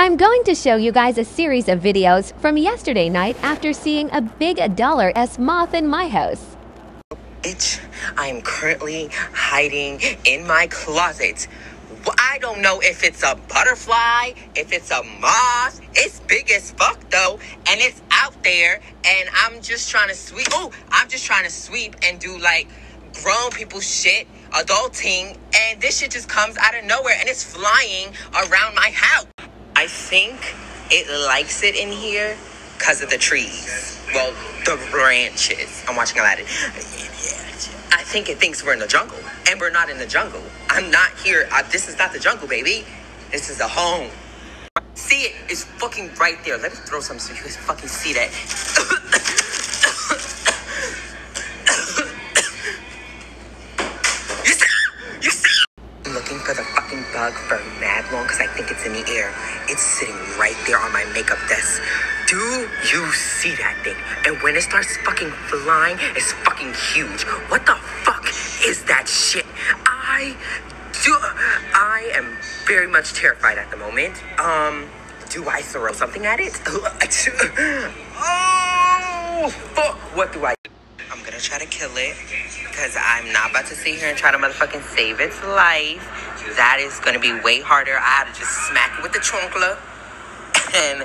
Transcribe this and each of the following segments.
I'm going to show you guys a series of videos from yesterday night after seeing a big dollar S moth in my house. Bitch, I am currently hiding in my closet. I don't know if it's a butterfly, if it's a moth. It's big as fuck though, and it's out there. And I'm just trying to sweep. Oh, I'm just trying to sweep and do like grown people shit, adulting, and this shit just comes out of nowhere and it's flying around my house. I think it likes it in here because of the trees. Well, the branches. I'm watching a lot Aladdin. I think it thinks we're in the jungle, and we're not in the jungle. I'm not here. I, this is not the jungle, baby. This is a home. See it? It's fucking right there. Let me throw something so you guys fucking see that. you see? You see? I'm looking for the fucking bug for mad long because I think it's in the air. It's sitting right there on my makeup desk. Do you see that thing? And when it starts fucking flying, it's fucking huge. What the fuck is that shit? I do. I am very much terrified at the moment. Um, do I throw something at it? oh, fuck. What do I? I'm gonna try to kill it because I'm not about to sit here and try to motherfucking save its life. That is gonna be way harder. I had to just smack it with the chunkla and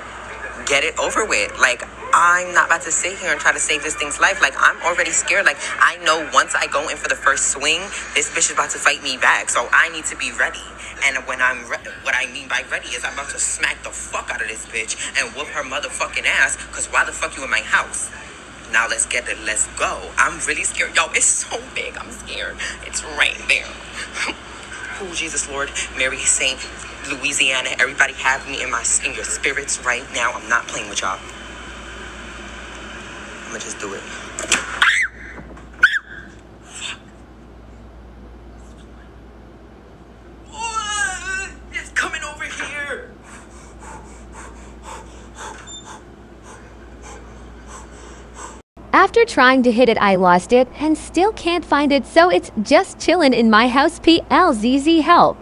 get it over with. Like, I'm not about to sit here and try to save this thing's life. Like, I'm already scared. Like, I know once I go in for the first swing, this bitch is about to fight me back. So I need to be ready. And when I'm re- what I mean by ready is I'm about to smack the fuck out of this bitch and whoop her motherfucking ass. Cause why the fuck you in my house? Now let's get it. Let's go. I'm really scared. Yo, it's so big. I'm scared. It's right there. oh, Jesus, Lord, Mary, Saint, Louisiana. Everybody have me in my in your spirits right now. I'm not playing with y'all. I'm gonna just do it. What? It's coming over here. After trying to hit it, I lost it and still can't find it, so it's just chillin' in my house. PLZZ help.